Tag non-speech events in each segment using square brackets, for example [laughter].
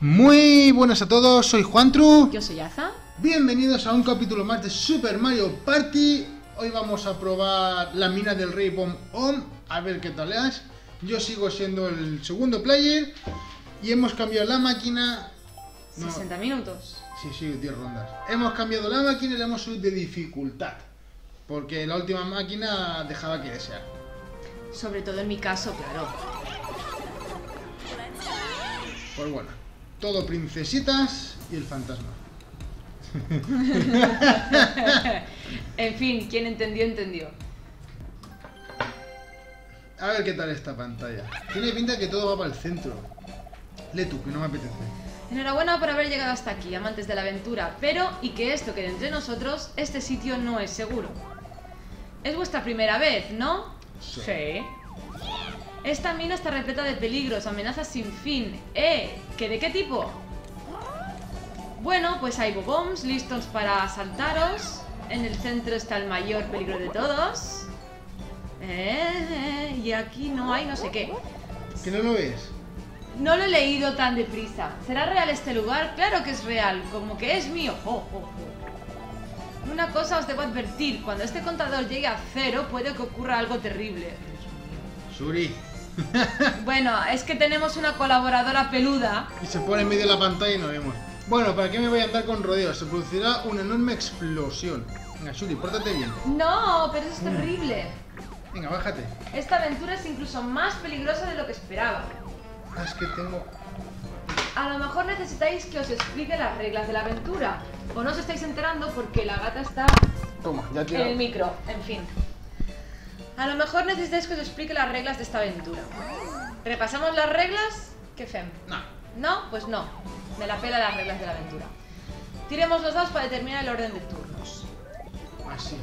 Muy buenas a todos, soy Juantru. Yo soy Aza. Bienvenidos a un capítulo más de Super Mario Party. Hoy vamos a probar la mina del Rey Bomb On, a ver qué tal es. Yo sigo siendo el segundo player y hemos cambiado la máquina. No, 60 minutos. Sí, sí, 10 rondas. Hemos cambiado la máquina y le hemos subido de dificultad. Porque la última máquina dejaba que desear. Sobre todo en mi caso, claro. Pues bueno, todo princesitas y el fantasma. [laughs] en fin, quien entendió, entendió. A ver qué tal esta pantalla. Tiene pinta que todo va para el centro. Lee tú, que no me apetece. Enhorabuena por haber llegado hasta aquí, amantes de la aventura, pero, y que esto quede entre nosotros, este sitio no es seguro. Es vuestra primera vez, ¿no? Sí. Esta mina está repleta de peligros, amenazas sin fin. ¿Eh? ¿Que de qué tipo? Bueno, pues hay bobombs listos para asaltaros. En el centro está el mayor peligro de todos. Eh, y aquí no hay no sé qué. ¿Que no lo ves? No lo he leído tan deprisa. ¿Será real este lugar? Claro que es real, como que es mío. Oh, oh, oh. Una cosa os debo advertir, cuando este contador llegue a cero puede que ocurra algo terrible. Suri. [laughs] Bueno, es que tenemos una colaboradora peluda. Y se pone en medio de la pantalla y nos vemos. Bueno, ¿para qué me voy a andar con rodeos? Se producirá una enorme explosión. Venga, Suri, pórtate bien. No, pero eso es terrible. Venga, bájate. Esta aventura es incluso más peligrosa de lo que esperaba. Ah, es que tengo... A lo mejor necesitáis que os explique las reglas de la aventura. O no os estáis enterando porque la gata está Toma, ya en el tira. micro. En fin. A lo mejor necesitáis que os explique las reglas de esta aventura. ¿Repasamos las reglas? ¿Qué fem? No. ¿No? Pues no. Me la pela las reglas de la aventura. Tiremos los dados para determinar el orden de turnos. Así.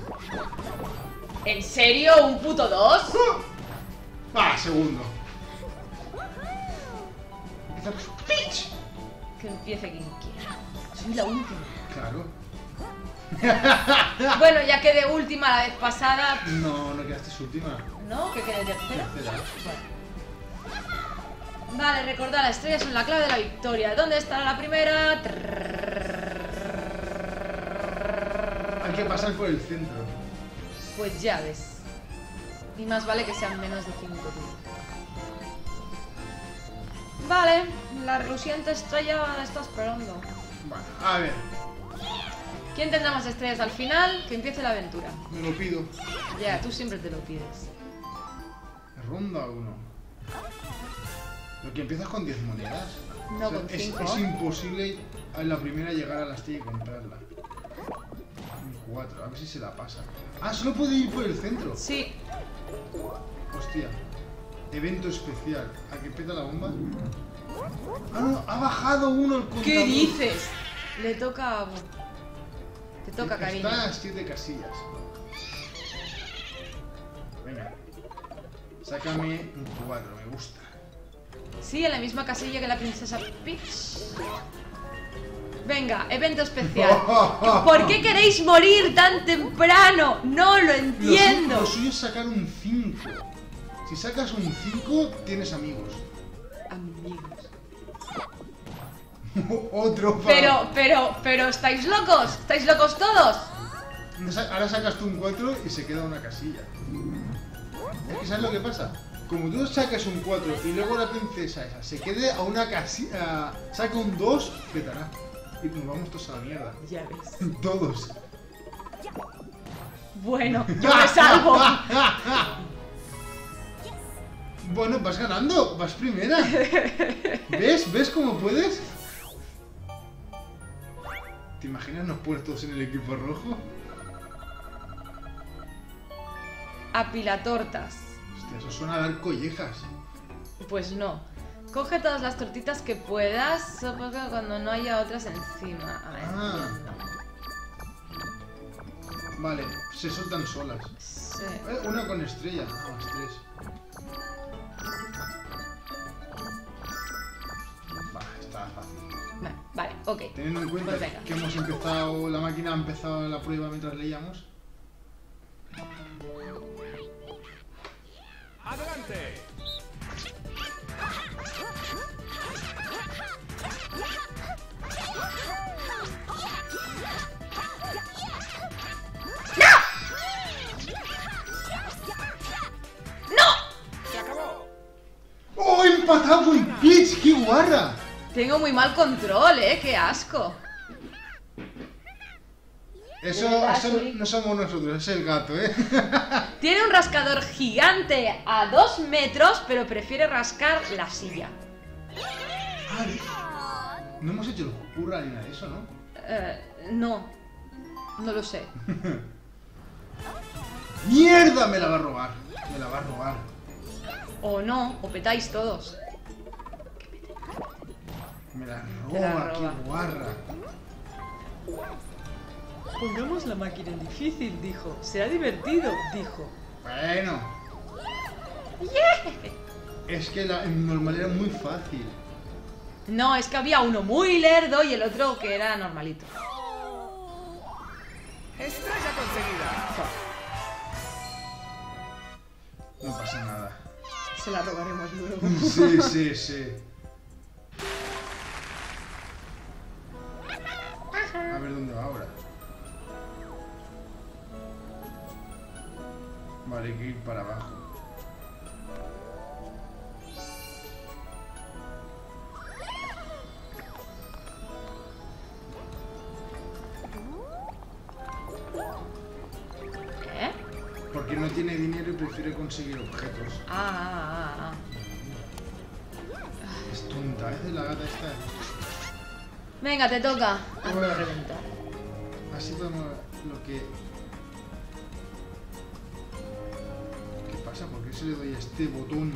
¿En serio? ¿Un puto dos? Ah, segundo. Que empiece quien quiera. Soy la última. Claro. [laughs] Bueno, ya quedé última la vez pasada. No, no quedaste su última. ¿No? Que quedé tercera. Tercera. Bueno. Vale, recordad, las estrellas son la clave de la victoria. ¿Dónde está la primera? Hay que pasar por el centro. Pues ya ves. Y más vale que sean menos de 5 Vale, la reluciente estrella la está esperando. Vale, a ver. ¿Quién tendrá más estrellas al final? Que empiece la aventura. Me lo pido. Ya, tú siempre te lo pides. Ronda 1. Lo que empiezas con 10 monedas. No, con es, cinco. es imposible a la primera llegar a la estrella y comprarla. Un 4, a ver si se la pasa. Ah, solo puede ir por el centro. Sí, Hostia. Evento especial. ¿A que peta la bomba? Ah, no, ha bajado uno el contador. ¿qué dices? Le toca a... Te toca, cariño. Está a 7 casillas. Venga. Sácame un 4, me gusta. Sí, en la misma casilla que la princesa Peach. Venga, evento especial. [laughs] ¿Por qué queréis morir tan temprano? No lo entiendo. lo suyo es sacar un 5. Si sacas un 5, tienes. Amigos. [laughs] Otro para- Pero, pero, pero, ¿estáis locos? ¿Estáis locos todos? Ahora sacas tú un 4 y se queda una casilla. Es que ¿sabes lo que pasa? Como tú sacas un 4 y luego la princesa esa se quede a una casilla, saca un 2, petará. Y nos vamos todos a la mierda. Ya ves. [laughs] Todos. Bueno, [laughs] yo me salvo. Bueno, vas ganando, vas primera. ¿Ves? ¿Ves cómo puedes? ¿Te imaginas nos pones todos en el equipo rojo? Apilatortas. Hostia, eso suena a dar collejas. Pues no. Coge todas las tortitas que puedas, solo cuando no haya otras encima. A ver, Ah. Vale, se soltan solas. Sí. Eh, una con estrella, ah, más tres. Ok. Teniendo en cuenta que hemos empezado, la máquina ha empezado la prueba mientras leíamos. ¡Adelante! ¡No! ¡No! ¡Se acabó! ¡Oh, empatado en pitch! ¡Qué guarra! Tengo muy mal control, ¿eh? ¡Qué asco! Eso, eso no somos nosotros, es el gato, ¿eh? [laughs] Tiene un rascador gigante a dos metros, pero prefiere rascar la silla. Ay, no hemos hecho el curra ni nada de eso, ¿no? Eh, no. No lo sé. [laughs] ¡Mierda! Me la va a robar. Me la va a robar. O no, o petáis todos. Me la roba, qué guarra. Pongamos la máquina en difícil, dijo. Será divertido, dijo. Bueno. Es que la, en normal era muy fácil. No, es que había uno muy lerdo y el otro que era normalito. Estrella conseguida. No pasa nada. Se la robaremos luego. Sí, sí, sí. A ver dónde va ahora. Vale, hay que ir para abajo. ¿Eh? Porque no tiene dinero y prefiere conseguir objetos. Ah, ah, ah, ah. Es tonta, es de la gata esta. Venga, te toca. Bueno. Lo que... ¿Qué pasa? ¿Por qué se le doy a este botón?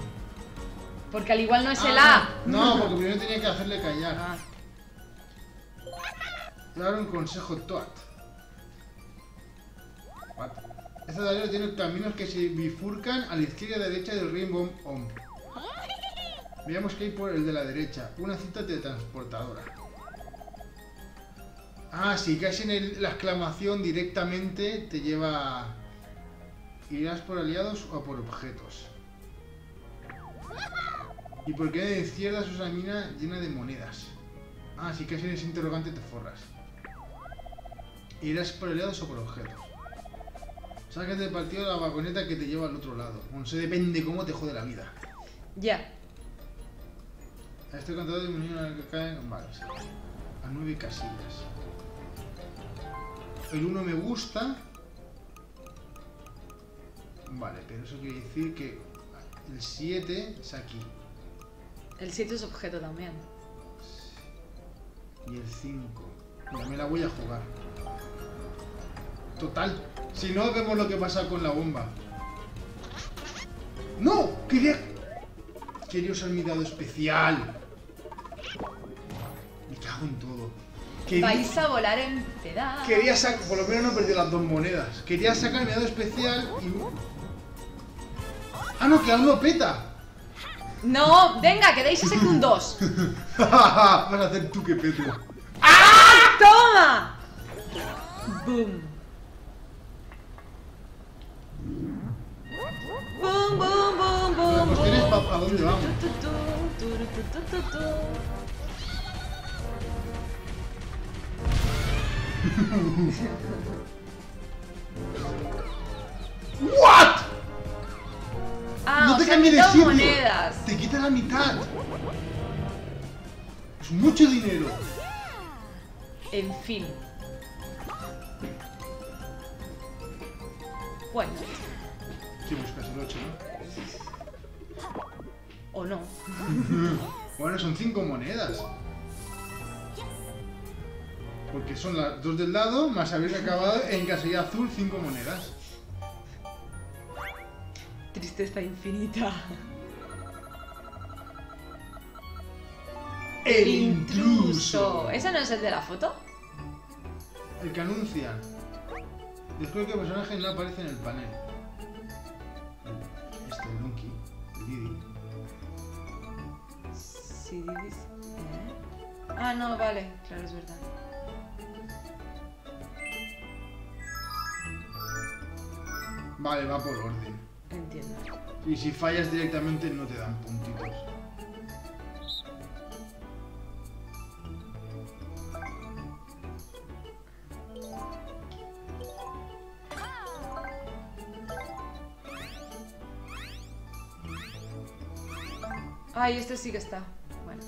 Porque al igual no es el Ah, A. No, porque primero tenía que hacerle callar. Ah. Te daré un consejo Toad. What? Este tablero tiene caminos que se bifurcan a la izquierda y a la derecha del Rainbow Home. Veamos que hay por el de la derecha. Una cita teletransportadora. Ah, sí, casi en el- la exclamación directamente te lleva... ¿Irás por aliados o por objetos? ¿Y por qué la izquierda es una mina llena de monedas? Ah, sí, casi en ese interrogante te forras. ¿Irás por aliados o por objetos? Sácate del partido la vagoneta que te lleva al otro lado. No se depende cómo te jode la vida. Ya. A este contador disminuye una que cae. Vale, sí. A nueve casillas. El 1 me gusta. Vale, pero eso quiere decir que el 7 es aquí. El 7 es objeto también. Y el 5. Mira, me la voy a jugar. Total. Si no, vemos lo que pasa con la bomba. ¡No! Quería... Quería usar mi dado especial. Me cago en todo. Quería, Vais a volar en pedazos. quería sacar... Por lo menos no perdí las dos monedas. Quería sacar mi dado especial y... ¡Ah, no! Que aún peta. No, venga, que deis segundos. [laughs] Vas a hacer tú que pete. ¡Toma! Boom. Boom, boom, boom, boom. Dónde vamos. ¿What? Ah, no te he cambié de quitado sitio. monedas. Te quita la mitad. Es mucho dinero. En fin. Bueno, ¿Qué buscas? El 8, ¿no? o no. [laughs] Bueno, son 5 monedas. Porque son las dos del lado, más habéis acabado en casilla azul 5 monedas. Tristeza infinita. El intruso. ¿Ese no es el de la foto? El que anuncia. Después que el personaje no aparece en el panel. Este, el Donkey. El Didi. Sí. ¿eh? Ah, no, vale, claro, es verdad. Vale, va por orden. Entiendo. Y si fallas directamente no te dan puntitos. Ay, este sí que está. Bueno.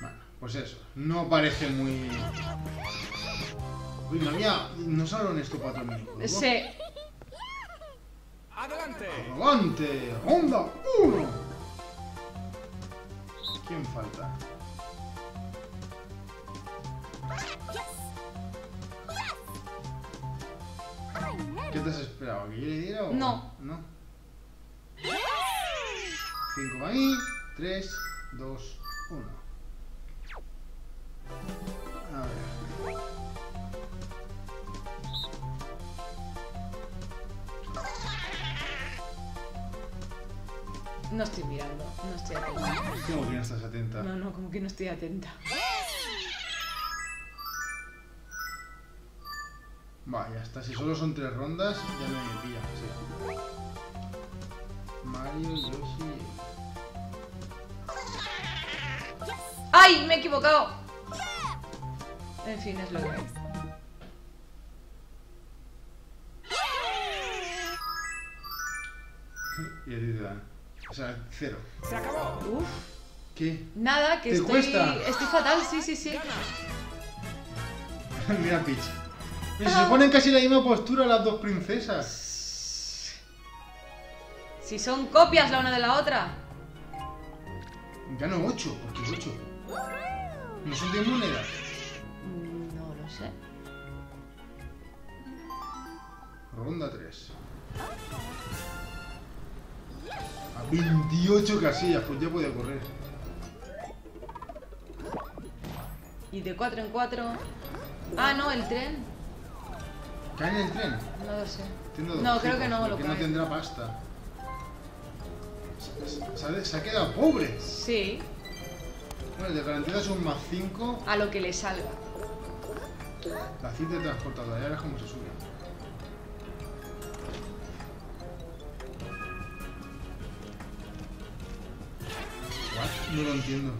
Bueno, pues eso. No parece muy. Uy, no había. No usaron esto para minijuego. Sí. Adelante. ¡Avante! ¡Honda! ¡Uno! ¿Quién falta? ¿Qué te has esperado? ¿Que yo le diera o.? No. No. 5 para mí. 3, 2, 1. No estoy mirando, no estoy atenta. ¿Cómo que no estás atenta? No, no, como que no estoy atenta. Va, ya está. Si solo son tres rondas, ya no me pilla. Sí. Mario, Yoshi. ¡Ay! Me he equivocado. En fin, es lo que hay. [laughs] Y a ti te dan. O sea, cero. Se acabó. Uf. ¿Qué? Nada, que ¿Te estoy. cuesta? Estoy fatal, sí, sí, sí. [laughs] Mira Peach. Pero se ponen casi la misma postura las dos princesas. Si son copias la una de la otra. Gano 8, porque 8. ¿No son 10 monedas? Mm, No lo sé. Ronda 3. 28 casillas, pues ya podía correr. Y de 4 en 4. Ah, no, el tren. ¿Cae en el tren? No lo sé. Dos No, creo que no lo porque no tendrá pasta. Se, ha quedado pobre. Sí, Bueno, te garantizas un más 5. a lo que le salga. La cinta de transportadora, ya verás cómo se sube. No lo entiendo.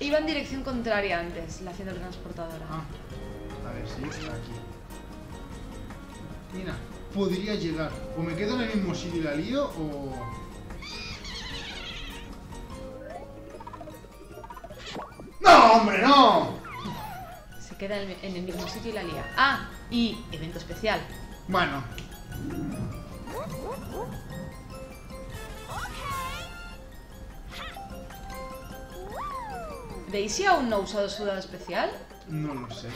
Iba en dirección contraria antes, la cinta transportadora. Ah, a ver si está aquí. Mira, podría llegar. O me quedo en el mismo sitio y la lío o. ¡No, hombre, no! Se queda en en el mismo sitio y la lía. Ah, y evento especial. Bueno, ¿Daisy aún no ha usado su dado especial? no lo sé.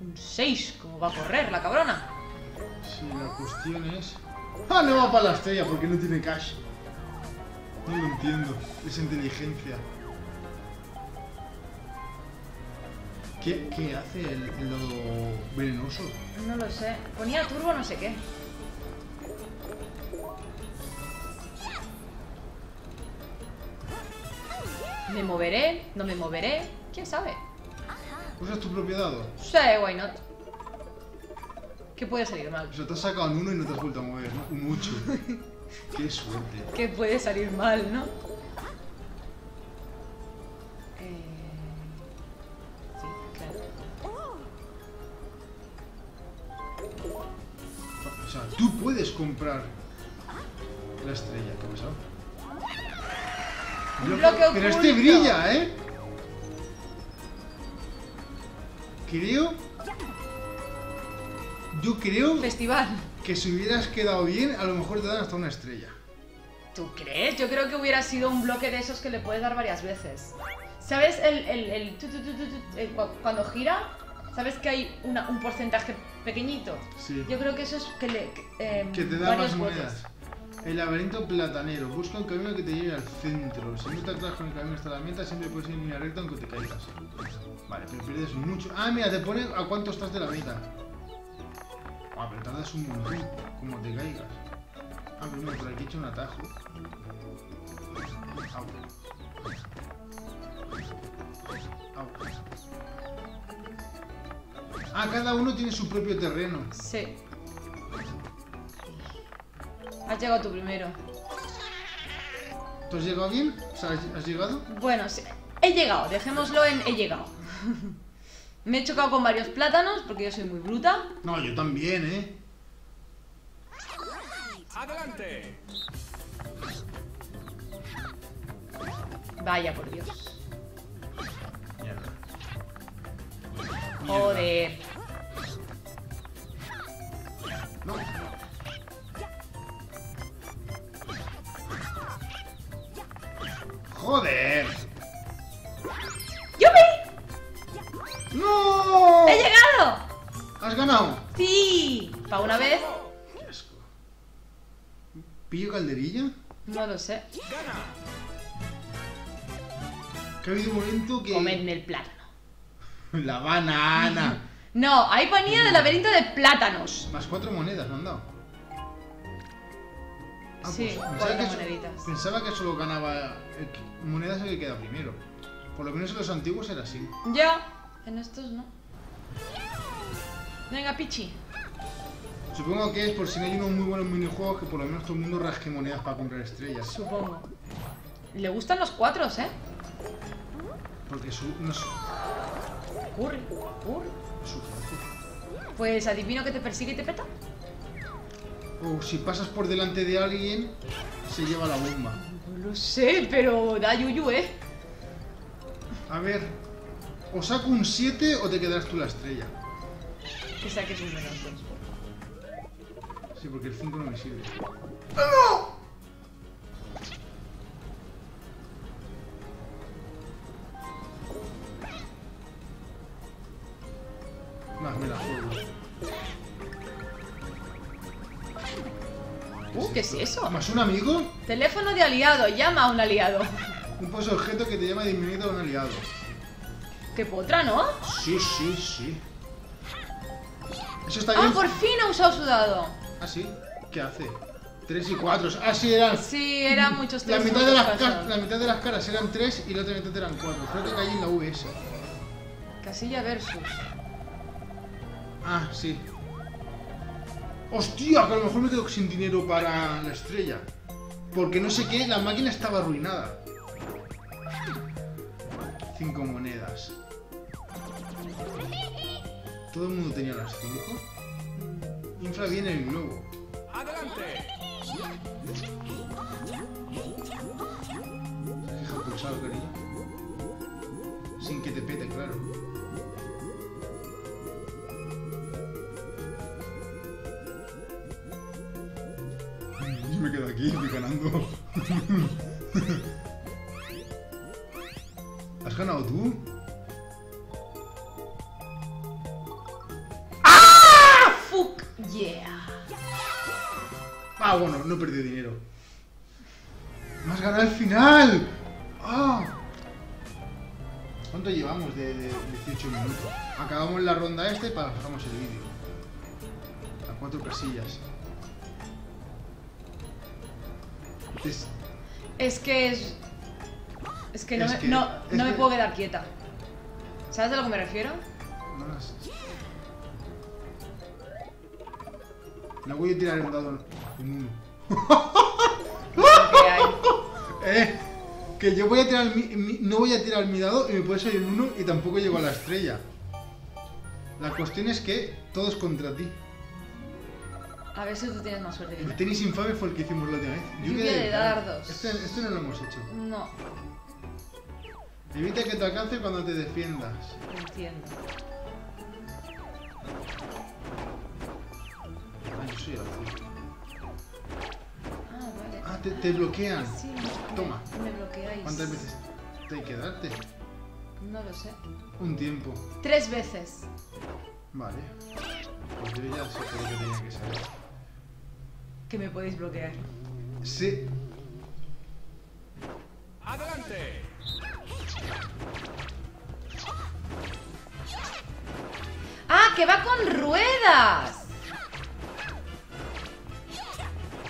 Un 6, ¿cómo va a correr la cabrona? Si la cuestión es. ¡Ah, no va para la estrella porque no tiene cash! No lo entiendo. Es inteligencia. ¿Qué, qué hace el, lodo venenoso? No lo sé. Ponía turbo no sé qué. ¿Me moveré? ¿No me moveré? ¿Quién sabe? ¿Usas tu propio dado? Sí, why not? ¿Qué puede salir mal? O sea, te has sacado un 1 y no te has vuelto a mover, ¿no? Un 8. [laughs] ¡Qué suerte! ¿Qué puede salir mal, no? Eh... Sí, claro. O sea, tú puedes comprar Bloque- Pero este brilla, ¿eh? Creo... Yo creo Festival. que si hubieras quedado bien, a lo mejor te dan hasta una estrella. ¿Tú crees? Yo creo que hubiera sido un bloque de esos que le puedes dar varias veces. ¿Sabes el, el, el tu, tu, tu, eh, cuando gira? ¿Sabes que hay una- un porcentaje pequeñito? Sí. Yo creo que eso es que le... que, em, Que te da varios más monedas. El laberinto platanero. Busca un camino que te lleve al centro. Si no te atrás con el camino hasta la meta, siempre puedes ir en línea recta aunque te caigas. Vale, pero pierdes mucho. Ah, mira, te pone a cuánto estás de la meta. Ah, pero tardas un montón. Como te caigas. Ah, pero mira, por aquí he hecho un atajo. Au. Au. Ah, cada uno tiene su propio terreno. Sí. Has llegado tú primero. ¿Tú has llegado bien? O sea, ¿has llegado? Bueno, sí. He llegado, dejémoslo en he llegado. [laughs] Me he chocado con varios plátanos porque yo soy muy bruta. No, yo también, ¿eh? Adelante. Vaya por Dios. Mierda. Joder. Joder. ¡Yupi! ¡No! ¡He llegado! ¿Has ganado? ¡Sí! ¿Para una vez? Qué asco. ¿Pillo calderilla? No lo sé. Que ha habido un momento que. Comedme el plátano. La banana. [laughs] No, ahí ponía del laberinto de plátanos. Más cuatro monedas me han dado. Ah, Sí, pensaba cuatro que. Pensaba solo ganaba el que- monedas el que queda primero. Por lo menos en los antiguos era así. Ya. En estos no. Venga, Pichi. Supongo que es por si no hay unos muy buenos minijuegos que por lo menos todo el mundo rasque monedas para comprar estrellas. Supongo. Le gustan los cuatros, ¿eh? Porque su, no es Curry, curry. su fuerte. Pues adivino que te persigue y te peta. O si pasas por delante de alguien, se lleva la bomba. No lo sé, pero da yuyu, ¿eh? A ver, o saco un 7 o te quedarás tú la estrella. Que saques un menos. Sí, porque el 5 no me sirve. Más me la juego. ¿Qué es eso? ¿Más un amigo? Teléfono de aliado, llama a un aliado. Un pozo objeto que te llama de inmediato a un aliado. Qué potra, ¿no? Sí, sí, sí. Eso está Ah, bien. por fin ha usado su dado. ¿Ah, sí? ¿Qué hace? 3 y 4. Ah, sí, eran. Sí, eran muchos La tres mitad, de las muchos ca- casos. la mitad de las caras eran 3 y la otra mitad eran 4. Creo que caí en la VS. Casilla versus. Ah, sí. ¡Hostia! Que a lo mejor me quedo sin dinero para la estrella. Porque no sé qué, la máquina estaba arruinada. Cinco monedas. ¿Todo el mundo tenía las cinco? Infla bien el globo. ¡Adelante! Pulsado, cariño. Sin que te pete, claro. Aquí, estoy ganando. ¿Has ganado tú? Fuck yeah. Ah, bueno, no he perdido dinero. ¡Me has ganado al final! ¡Ah! ¿Cuánto llevamos de, de 18 minutos? Acabamos la ronda esta y pasamos el vídeo. A cuatro casillas. Es- Es que es. Es que no, Es me, que- no, es no me que- puedo quedar quieta. ¿Sabes a lo que me refiero? no las- No voy a tirar un dado en uno. Lo que hay. [laughs] Eh, que yo voy a tirar mi, mi- no voy a tirar mi dado y me puede salir un 1 y tampoco llego a la estrella. La cuestión es que todos contra ti. A ver si tú tienes más suerte El tenis infame fue el que hicimos la última vez. Lluvia de dardos. Este, este no lo hemos hecho. No, Evita que te alcance cuando te defiendas. entiendo. Ah, yo soy azul. Ah, vale. Ah, te, te bloquean. Sí, me- Toma. Me bloqueáis. ¿Cuántas veces te hay que darte? No lo sé. Un tiempo. Tres veces. Vale. Pues yo ya sé lo que tenía que saber. Que me podéis bloquear. Sí. ¡Adelante! ¡Ah, que va con ruedas!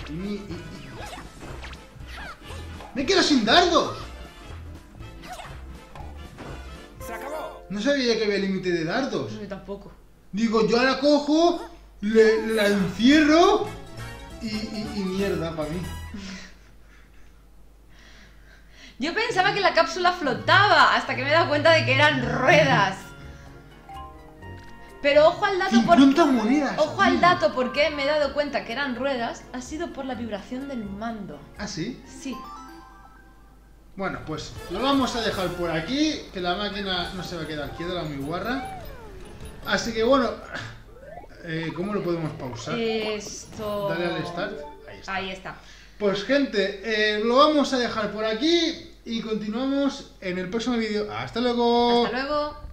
Y mi. y- y- ¡Me quedo sin dardos! ¡Se acabó! No sabía que había límite de dardos. Yo tampoco. Digo, yo la cojo, le, la encierro y, y- y mierda para mí. Yo pensaba que la cápsula flotaba hasta que me he dado cuenta de que eran ruedas. Pero ojo al dato por 50 monedas. Ojo al dato porque me he dado cuenta que eran ruedas ha sido por la vibración del mando. ¿Ah, sí? Sí. Bueno, pues lo vamos a dejar por aquí, que la máquina no se va a quedar quieta, la muy guarra. Así que bueno, eh, ¿cómo lo podemos pausar? Esto... Dale al start. Ahí está. Ahí está. Pues gente, eh, lo vamos a dejar por aquí y continuamos en el próximo vídeo. Hasta luego. Hasta luego.